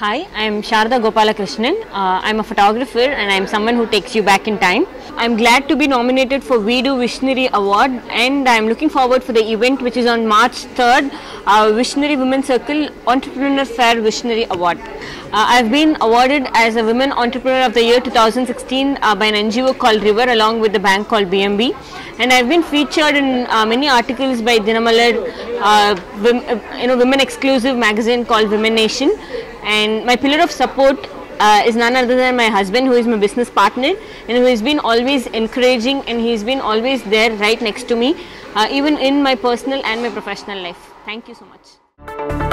Hi, I'm Sharda Gopalakrishnan. Uh, I'm a photographer and I'm someone who takes you back in time. I'm glad to be nominated for WEDO Visionary Award and I'm looking forward for the event which is on March 3rd, uh, Visionary Women Circle Entrepreneur Fair Visionary Award. Uh, I've been awarded as a Women Entrepreneur of the Year 2016 uh, by an NGO called River along with the bank called BMB and I've been featured in uh, many articles by Dinamalar, uh, uh, you know, women exclusive magazine called Women Nation and my pillar of support uh, is none other than my husband who is my business partner and who has been always encouraging and he's been always there right next to me uh, even in my personal and my professional life. Thank you so much.